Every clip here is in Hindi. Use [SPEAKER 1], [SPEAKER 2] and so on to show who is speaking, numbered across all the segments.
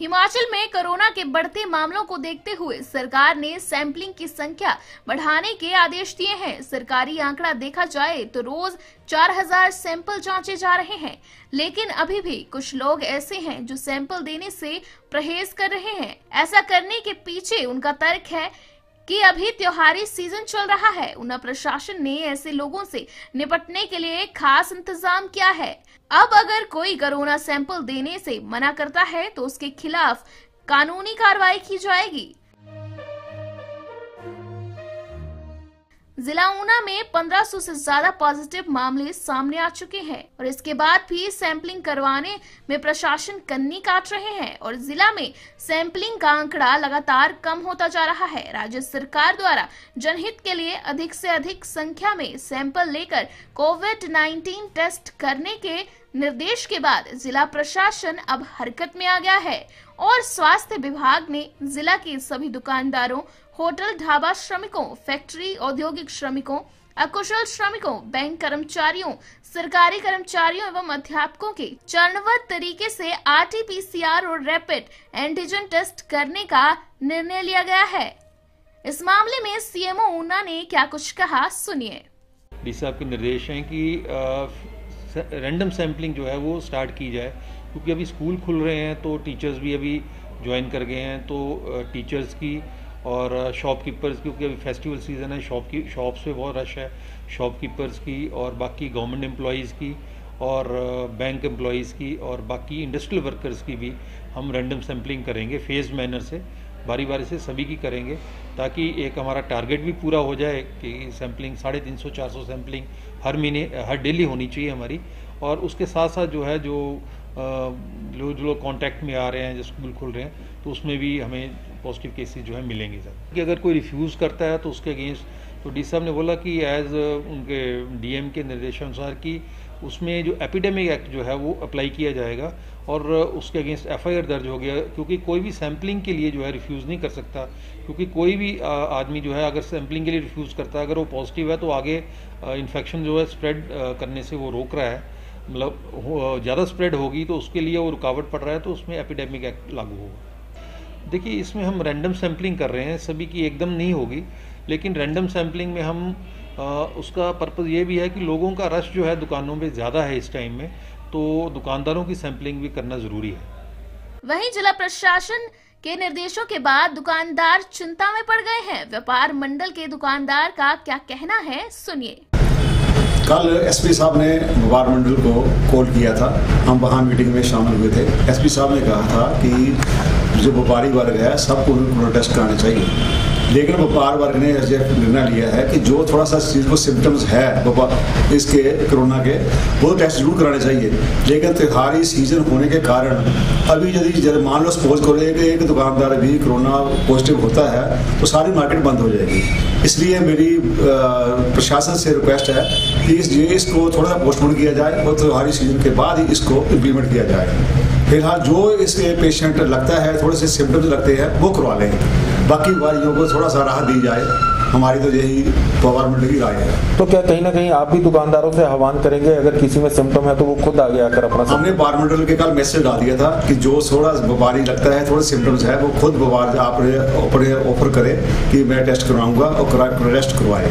[SPEAKER 1] हिमाचल में कोरोना के बढ़ते मामलों को देखते हुए सरकार ने सैंपलिंग की संख्या बढ़ाने के आदेश दिए हैं। सरकारी आंकड़ा देखा जाए तो रोज 4000 सैंपल जांचे जा रहे हैं। लेकिन अभी भी कुछ लोग ऐसे हैं जो सैंपल देने से परहेज कर रहे हैं। ऐसा करने के पीछे उनका तर्क है कि अभी त्योहारी सीज़न चल रहा है। उन्हें प्रशासन ने ऐसे लोगों से निपटने के लिए खास इंतज़ाम किया है। अब अगर कोई कोरोना सैंपल देने से मना करता है तो उसके खिलाफ कानूनी कार्रवाई की जाएगी। जिला ऊना में 1500 से ज़्यादा पॉजिटिव मामले सामने आ चुके हैं और इसके बाद भी सैंपलिंग करवाने में प्रशासन कन्नी काट रहे हैं और जिला में सैंपलिंग का आंकड़ा लगातार कम होता जा रहा है। राज्य सरकार द्वारा जनहित के लिए अधिक से अधिक संख्या में सैंपल लेकर कोविड 19 टेस्ट करने के निर्देश के बाद जिला प्रशासन अब हरकत में आ गया है और स्वास्थ्य विभाग ने जिला के सभी दुकानदारों, होटल ढाबा श्रमिकों, फैक्ट्री औद्योगिक श्रमिकों, अकुशल श्रमिकों, बैंक कर्मचारियों, सरकारी कर्मचारियों एवं अध्यापकों के चरणबद्ध तरीके से आरटीपीसीआर और रैपिड एंटीजन टेस्ट करने का निर्णय लिया गया है। इस मामले में सीएमओ ऊना ने क्या कुछ कहा, सुनिए।
[SPEAKER 2] डी साहब के निर्देश हैं कि रैंडम सैम्पलिंग जो है वो स्टार्ट की जाए। क्योंकि अभी स्कूल खुल रहे हैं तो टीचर्स भी अभी ज्वाइन कर गए हैं तो टीचर्स की और शॉपकीपर्स क्योंकि अभी फेस्टिवल सीज़न है शॉप की शॉप्स पे बहुत रश है शॉपकीपर्स की और बाकी गवर्नमेंट एम्प्लॉज़ की और बैंक एम्प्लॉज़ की और बाकी इंडस्ट्रियल वर्कर्स की भी हम रैंडम सैम्पलिंग करेंगे फ़ेज़ मैनर से। बारी बारी से सभी की करेंगे, ताकि एक हमारा टारगेट भी पूरा हो जाए कि सैम्पलिंग साढ़े तीन सौ, चार सौ सैम्पलिंग हर महीने, हर डेली होनी चाहिए हमारी। और उसके साथ साथ जो है, जो जो जो लोग कॉन्टैक्ट में आ रहे हैं जो स्कूल खुल रहे हैं तो उसमें भी हमें पॉजिटिव केसेस जो है मिलेंगे सर। कि अगर कोई रिफ्यूज़ करता है तो उसके अगेंस्ट तो डी साहब ने बोला कि एज उनके डीएम के निर्देशानुसार कि उसमें जो एपिडेमिक एक्ट जो है वो अप्लाई किया जाएगा और उसके अगेंस्ट एफआईआर दर्ज हो गया, क्योंकि कोई भी सैम्पलिंग के लिए जो है रिफ्यूज़ नहीं कर सकता, क्योंकि कोई भी आदमी जो है अगर सैम्पलिंग के लिए रिफ्यूज़ करता है, अगर वो पॉजिटिव है तो आगे इन्फेक्शन जो है स्प्रेड करने से वो रोक रहा है। मतलब ज़्यादा स्प्रेड होगी तो उसके लिए वो रुकावट पड़ रहा है तो उसमें एपिडेमिक एक्ट लागू होगा। देखिए, इसमें हम रैंडम सैम्पलिंग कर रहे हैं, सभी की एकदम नहीं होगी, लेकिन रैंडम सैम्पलिंग में हम उसका पर्पज़ ये भी है कि लोगों का रश जो है दुकानों में ज़्यादा है इस टाइम में तो दुकानदारों की सैंपलिंग भी करना ज़रूरी है।
[SPEAKER 1] वहीं जिला प्रशासन के निर्देशों के बाद दुकानदार चिंता में पड़ गए हैं। व्यापार मंडल के दुकानदार का क्या कहना है सुनिए।
[SPEAKER 3] कल एसपी साहब ने व्यापार मंडल को कॉल किया था। हम वहाँ मीटिंग में शामिल हुए थे। एसपी साहब ने कहा था कि जो व्यापारी वर्ग है सबको प्रोटेस्ट कराने चाहिए। लेकिन व्यापार वर्ग ने निर्णय लिया है कि जो थोड़ा सा चीज़ को सिम्टम्स है इसके कोरोना के वो टेस्ट ज़रूर कराने चाहिए। लेकिन त्योहारी सीज़न होने के कारण अभी यदि मान लो सपोज़ करो एक, एक दुकानदार भी कोरोना पॉजिटिव होता है तो सारी मार्केट बंद हो जाएगी। इसलिए मेरी प्रशासन से रिक्वेस्ट है कि इस इसको थोड़ा सा पोस्टपोन किया जाए और त्योहारी सीज़न के बाद ही इसको इम्प्लीमेंट किया जाए। फ़िलहाल जो इसके पेशेंट लगता है थोड़े से सिम्टम्स लगते हैं वो करवा लें। बाकी वारियों को थोड़ा सा राहत दी जाए। हमारी तो यही गवर्नमेंट की राय है।
[SPEAKER 4] तो क्या कहीं ना कहीं आप भी दुकानदारों से आह्वान करेंगे? अगर किसी में सिम्टम है तो वो खुद आगे आकर अपना
[SPEAKER 3] हमने बारमंडल के कल मैसेज डाल दिया था कि जो थोड़ा बीमारी लगता है थोड़े सिम्टम्स है वो खुद बीमार आप ऑफ़र करे कि मैं टेस्ट करवाऊँगा और टेस्ट करवाए।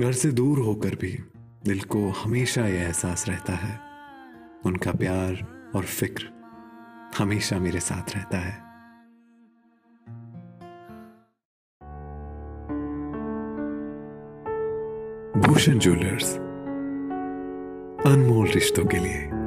[SPEAKER 5] घर से दूर होकर भी दिल को हमेशा यह एहसास रहता है। उनका प्यार और फ़िक्र हमेशा मेरे साथ रहता है। भूषण ज्वेलर्स, अनमोल रिश्तों के लिए।